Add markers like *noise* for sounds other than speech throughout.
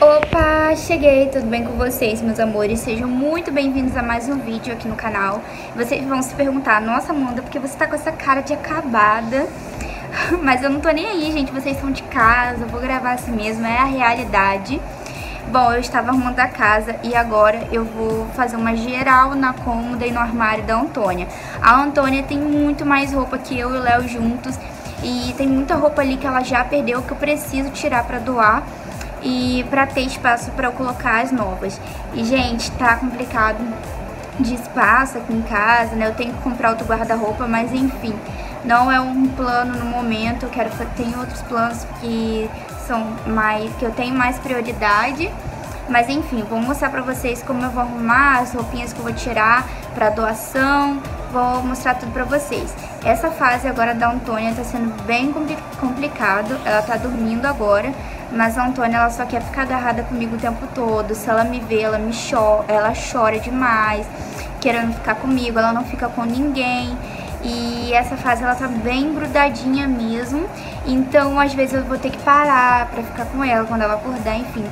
Opa, cheguei, tudo bem com vocês, meus amores? Sejam muito bem-vindos a mais um vídeo aqui no canal. Vocês vão se perguntar, nossa, Amanda, por que você tá com essa cara de acabada? *laughs* Mas eu não tô nem aí, gente, vocês são de casa, eu vou gravar assim mesmo, é a realidade. Bom, eu estava arrumando a casa e agora eu vou fazer uma geral na cômoda e no armário da Antônia. A Antônia tem muito mais roupa que eu e o Léo juntos e tem muita roupa ali que ela já perdeu que eu preciso tirar pra doar e para ter espaço para eu colocar as novas. E, gente, tá complicado de espaço aqui em casa, né? Eu tenho que comprar outro guarda-roupa, mas enfim, não é um plano no momento. Eu quero tem outros planos que são mais que eu tenho mais prioridade. Mas enfim, vou mostrar pra vocês como eu vou arrumar as roupinhas que eu vou tirar pra doação. Vou mostrar tudo pra vocês. Essa fase agora da Antônia tá sendo bem complicado. Ela tá dormindo agora. Mas a Antônia, ela só quer ficar agarrada comigo o tempo todo. Se ela me vê, ela me chora, ela chora demais, querendo ficar comigo, ela não fica com ninguém. E essa fase ela tá bem grudadinha mesmo. Então, às vezes eu vou ter que parar pra ficar com ela quando ela acordar, enfim.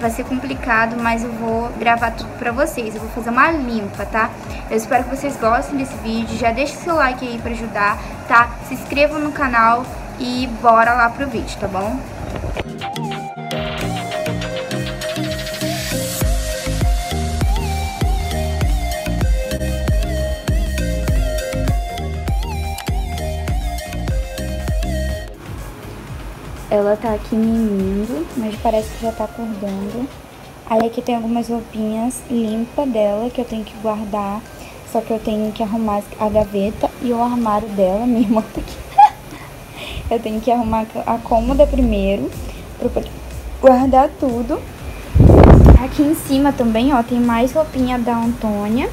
Vai ser complicado, mas eu vou gravar tudo pra vocês. Eu vou fazer uma limpa, tá? Eu espero que vocês gostem desse vídeo. Já deixa seu like aí pra ajudar, tá? Se inscreva no canal e bora lá pro vídeo, tá bom? Ela tá aqui mimindo, mas parece que já tá acordando. Aí aqui tem algumas roupinhas limpas dela que eu tenho que guardar. Só que eu tenho que arrumar a gaveta e o armário dela. *laughs* Minha irmã tá aqui. *laughs* eu tenho que arrumar a cômoda primeiro pra poder guardar tudo. Aqui em cima também, ó, tem mais roupinha da Antônia.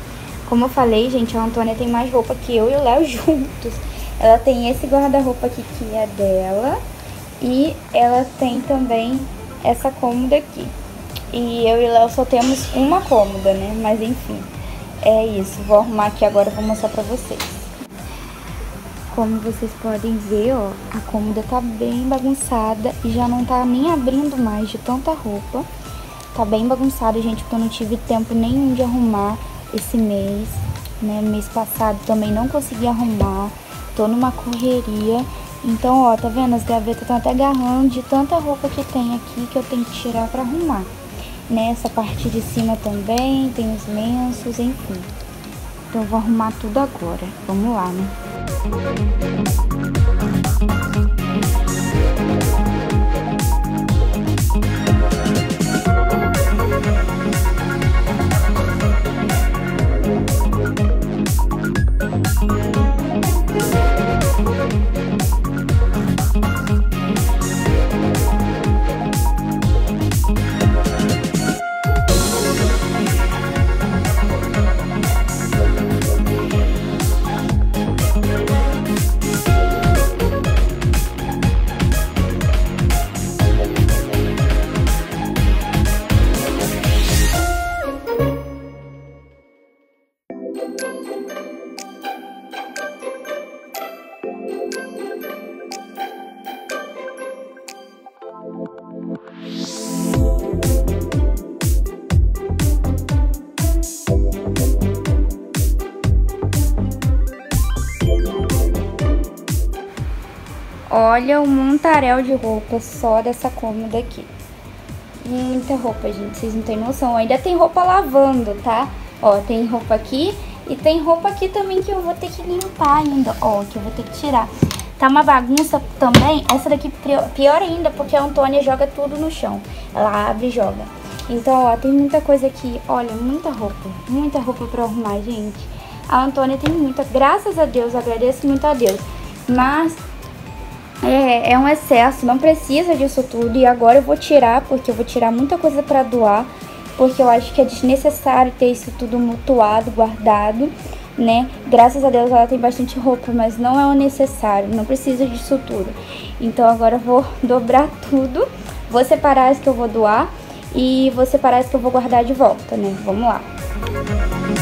Como eu falei, gente, a Antônia tem mais roupa que eu e o Léo *laughs* juntos. Ela tem esse guarda-roupa aqui que é dela. E ela tem também essa cômoda aqui. E eu e Léo só temos uma cômoda, né? Mas enfim, é isso. Vou arrumar aqui agora e vou mostrar pra vocês. Como vocês podem ver, ó, a cômoda tá bem bagunçada e já não tá nem abrindo mais de tanta roupa. Tá bem bagunçada, gente, porque eu não tive tempo nenhum de arrumar esse mês, né? Mês passado também não consegui arrumar. Tô numa correria então, ó, tá vendo? As gavetas estão até agarrando de tanta roupa que tem aqui que eu tenho que tirar pra arrumar. Nessa parte de cima também tem os lenços, enfim. Então, eu vou arrumar tudo agora. Vamos lá, né? Olha o montaréu de roupa só dessa cômoda aqui. Muita roupa, gente, vocês não têm noção. Ainda tem roupa lavando, tá? Ó, tem roupa aqui e tem roupa aqui também que eu vou ter que limpar ainda. Ó, que eu vou ter que tirar. Tá uma bagunça também. Essa daqui pior ainda, porque a Antônia joga tudo no chão. Ela abre e joga. Então, ó, tem muita coisa aqui. Olha, muita roupa. Muita roupa pra arrumar, gente. A Antônia tem muita. Graças a Deus, agradeço muito a Deus. Mas é, é um excesso, não precisa disso tudo. E agora eu vou tirar, porque eu vou tirar muita coisa pra doar. Porque eu acho que é desnecessário ter isso tudo mutuado, guardado né? Graças a Deus ela tem bastante roupa, mas não é o necessário, não precisa disso tudo. Então agora eu vou *laughs* dobrar tudo, vou separar as que eu vou doar e vou separar as que eu vou guardar de volta, né? Vamos lá. terminei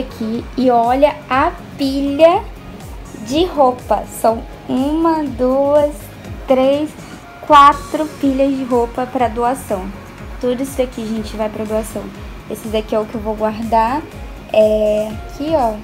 aqui e olha a pilha de roupa. São uma, duas, três, quatro pilhas de roupa para doação. Tudo isso aqui, gente, vai para doação. Esse daqui é o que eu vou guardar. É, aqui, ó,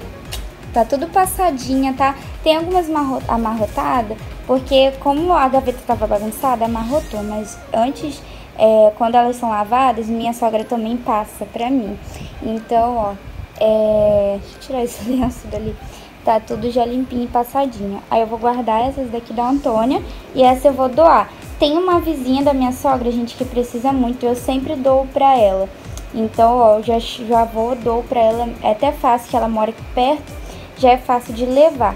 tá tudo passadinha, tá? Tem algumas amarrotadas, porque como a gaveta tava bagunçada, amarrotou, mas antes é, quando elas são lavadas, minha sogra também passa pra mim. Então, ó, é... deixa eu tirar esse *laughs* lenço dali. Tá tudo já limpinho e passadinho. Aí eu vou guardar essas daqui da Antônia e essa eu vou doar. Tem uma vizinha da minha sogra, gente, que precisa muito, eu sempre dou pra ela. Então, ó, já, já vou, dou pra ela, é até fácil, que ela mora aqui perto, já é fácil de levar.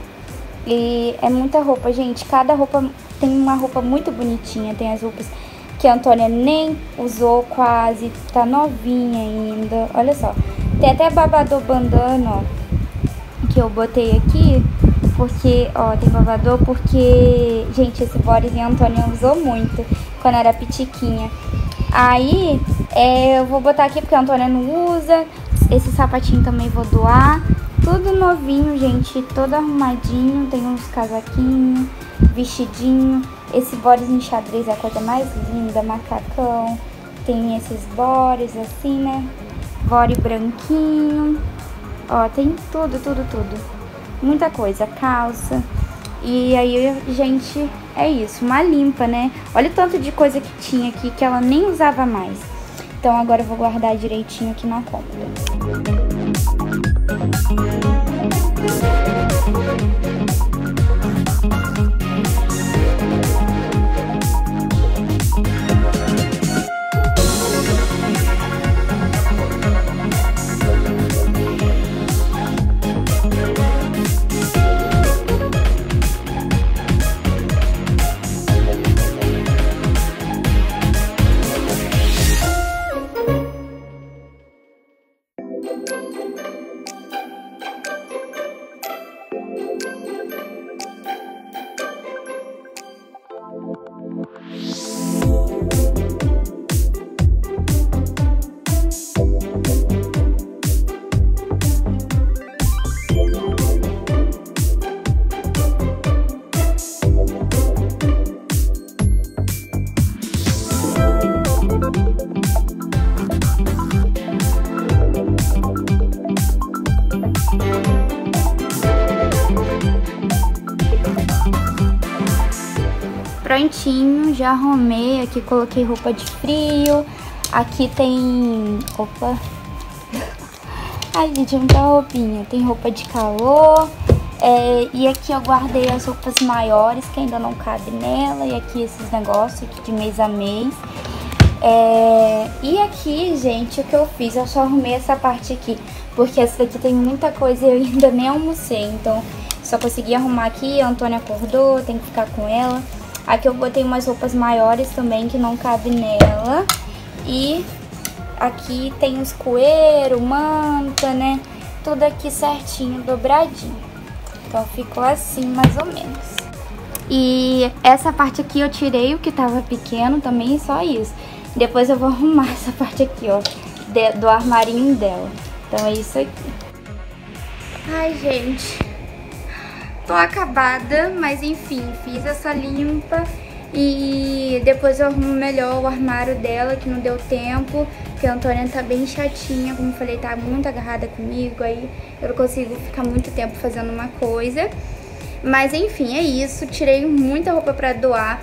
E é muita roupa, gente, cada roupa tem uma roupa muito bonitinha, tem as roupas que a Antônia nem usou quase, tá novinha ainda. Olha só, tem até babador bandana, ó, que eu botei aqui, porque, ó, tem babador porque, gente, esse body a Antônia usou muito quando era pitiquinha. Aí, é, eu vou botar aqui porque a Antônia não usa, esse sapatinho também vou doar. Tudo novinho, gente, todo arrumadinho, tem uns casaquinhos, vestidinho. Esse bores em xadrez é a coisa mais linda, macacão. Tem esses bores assim, né? Bore branquinho. Ó, tem tudo, tudo, tudo. Muita coisa, calça. E aí, gente, é isso, uma limpa, né? Olha o tanto de coisa que tinha aqui que ela nem usava mais. Então agora eu vou guardar direitinho aqui na cômoda. Prontinho, já arrumei. Aqui coloquei roupa de frio. Aqui tem roupa... *laughs* Ai, gente, muita roupinha. Tem roupa de calor. É, e aqui eu guardei as roupas maiores que ainda não cabe nela. E aqui esses negócios aqui de mês a mês. É, e aqui, gente, o que eu fiz? Eu só arrumei essa parte aqui. Porque essa daqui tem muita coisa e eu *laughs* ainda nem almocei. Então, só consegui arrumar aqui. A Antônia acordou, tem que ficar com ela. Aqui eu botei umas roupas maiores também que não cabe nela. E aqui tem os coeiros, manta, né? Tudo aqui certinho, dobradinho. Então ficou assim, mais ou menos. E essa parte aqui eu tirei o que tava pequeno também, só isso. Depois eu vou *laughs* arrumar essa parte aqui, ó, do armarinho dela. Então é isso aqui. Ai, gente, tô acabada, mas enfim, fiz essa limpa e depois eu arrumo melhor o armário dela, que não deu tempo, porque a Antônia tá bem chatinha, como falei, tá muito agarrada comigo, aí eu não consigo ficar muito tempo fazendo uma coisa. Mas enfim, é isso, tirei muita roupa pra doar,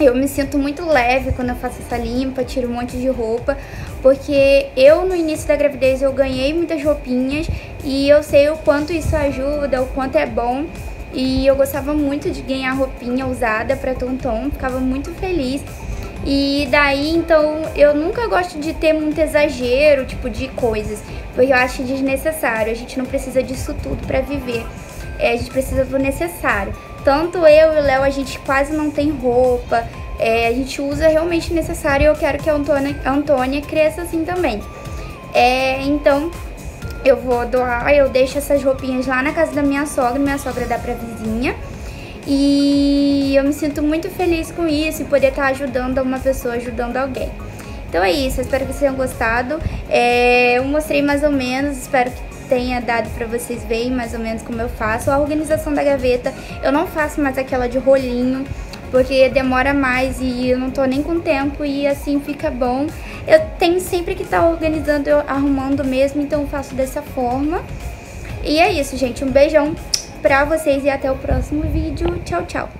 eu me sinto muito leve quando eu faço essa limpa, tiro um monte de roupa, porque eu no início da gravidez eu ganhei muitas roupinhas e eu sei o quanto isso ajuda, o quanto é bom. E eu gostava muito de ganhar roupinha usada para Tonton, ficava muito feliz. E daí, então, eu nunca gosto de ter muito exagero, tipo, de coisas, porque eu acho desnecessário. A gente não precisa disso tudo para viver. É, a gente precisa do necessário. Tanto eu e o Léo, a gente quase não tem roupa, é, a gente usa realmente necessário e eu quero que a Antônia, a Antônia cresça assim também. É, então, eu vou doar, eu deixo essas roupinhas lá na casa da minha sogra, minha sogra dá pra vizinha. E eu me sinto muito feliz com isso e poder estar ajudando uma pessoa, ajudando alguém. Então é isso, espero que vocês tenham gostado. É, eu mostrei mais ou menos, espero que tenha dado pra vocês verem mais ou menos como eu faço. A organização da gaveta, eu não faço mais aquela de rolinho, porque demora mais e eu não tô nem com tempo e assim fica bom. Eu tenho sempre que estar tá organizando, arrumando mesmo, então eu faço dessa forma. E é isso, gente. Um beijão pra vocês e até o próximo vídeo. Tchau, tchau.